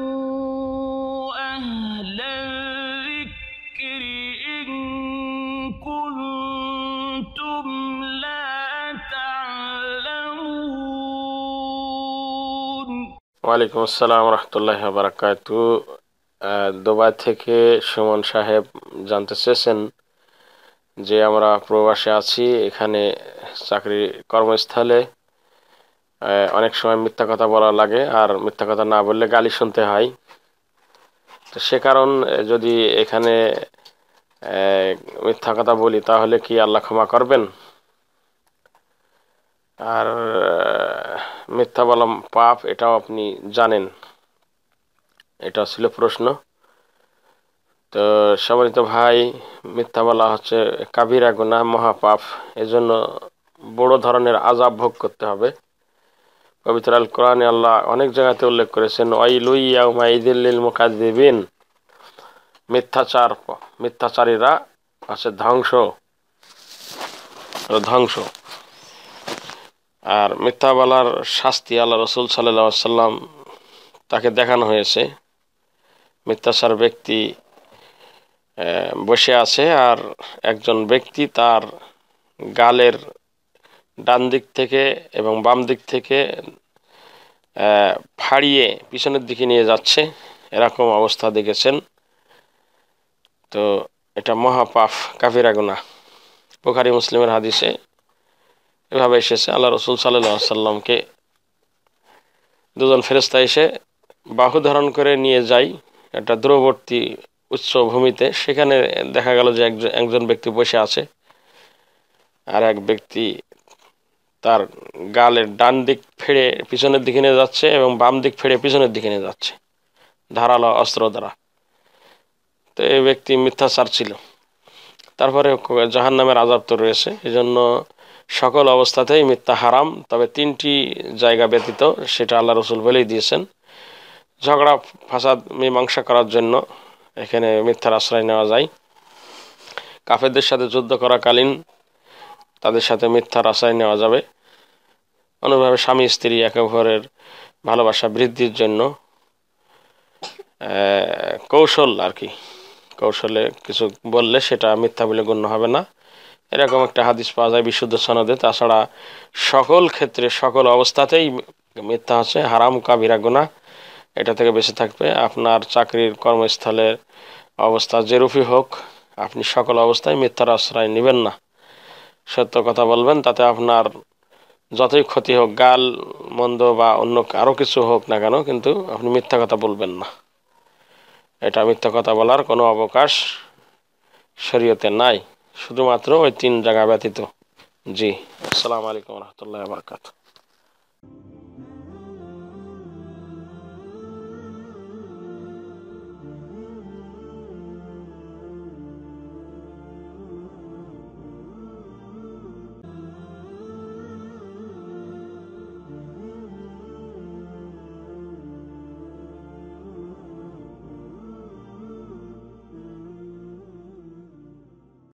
فاسألوا أهل الذكر إن كنتم لا تعلمون ওয়ালাইকুম আসসালাম রহমতুল্লাহ বারাকাতু দুবাই থেকে সুমন সাহেব জানতে চেয়েছেন যে আমরা প্রবাসে আছি এখানে চাকরি কর্মস্থলে আহ, অনেক সময় মিথ্যা কথা বলা লাগে আর মিথ্যা কথা না বললে গালি শুনতে হয়। তো সে কারণ যদি এখানে মিথ্যা কথা বলি তাহলে কি আল্লাহ ক্ষমা করবেন? আর মিথ্যা বলা পাপ এটাও আপনি জানেন। এটা ছিল প্রশ্ন। তো সম্মানিত ভাই, মিথ্যা বলা হচ্ছে কাবিরা গুনাহ, মহাপাপ। এজন্য বড় ধরনের আজাব ভোগ করতে হবে। পবিত্র আল কোরআনে আল্লাহ অনেক জায়গাতে উল্লেখ করেছেন ওয়াই লুই ইয়াউমাইদিল্লিল মুকাদ্দিবিন মিথ্যাচার, মিথ্যাচারীরা আছে ধ্বংস ধ্বংস। আর মিথ্যা বলার শাস্তি আল্লাহ রসুল সাল্লাম তাকে দেখানো হয়েছে। মিথ্যাচার ব্যক্তি বসে আছে আর একজন ব্যক্তি তার গালের ডান দিক থেকে এবং বাম দিক থেকে ফাড়িয়ে পিছনের দিকে নিয়ে যাচ্ছে। এরকম অবস্থা দেখেছেন। তো এটা মহাপাফ কাফিরা গুনাহ। বুখারি, মুসলিমের হাদিসে এভাবে এসেছে, আল্লাহ রসুল সাল্লাহ সাল্লামকে দুজন ফেরেস্তা এসে বাহু ধারণ করে নিয়ে যায় একটা দূরবর্তী উচ্চ ভূমিতে। সেখানে দেখা গেল যে একজন একজন ব্যক্তি বসে আছে আর এক ব্যক্তি তার গালের ডান দিক ফেড়ে পিছনের দিকে নিয়ে যাচ্ছে এবং বাম দিক ফেড়ে পিছনের দিকে নিয়ে যাচ্ছে। ধারালো অস্ত্র দ্বারা। তো এই ব্যক্তি মিথ্যাচার ছিল। তারপরে জাহান নামের আজাব তো রয়েছে। এই জন্য সকল অবস্থাতেই মিথ্যা হারাম। তবে তিনটি জায়গা ব্যতীত সেটা আল্লাহ রসুল বলেই দিয়েছেন। ঝগড়া, ফাসাদ, মীমাংসা করার জন্য এখানে মিথ্যার আশ্রয় নেওয়া যায়। কাফেরদের সাথে যুদ্ধ করাকালীন তাদের সাথে মিথ্যার আশ্রয় নেওয়া যাবে। অনুভাবে স্বামী স্ত্রী একে অপরের ভালোবাসা বৃদ্ধির জন্য কৌশল আর কি। কৌশলে কিছু বললে সেটা মিথ্যা বলে গণ্য হবে না। এরকম একটা হাদিস পাওয়া যায় বিশুদ্ধ সনদে। তাছাড়া সকল ক্ষেত্রে, সকল অবস্থাতেই মিথ্যা হচ্ছে, হারাম, কাবিরা, গুনাহ। এটা থেকে বেঁচে থাকবে। আপনার চাকরির কর্মস্থলের অবস্থা যেরূপই হোক, আপনি সকল অবস্থায় মিথ্যার আশ্রয় নেবেন না। সত্য কথা বলবেন, তাতে আপনার যতই ক্ষতি হোক, গাল, মন্দ বা অন্য আরও কিছু হোক না কেন, কিন্তু আপনি মিথ্যা কথা বলবেন না। এটা মিথ্যা কথা বলার কোনো অবকাশ শরীয়তে নাই, শুধুমাত্র ওই তিন জায়গা ব্যতীত। জি, আসসালামু আলাইকুম রহমতুল্লাহ বরকাত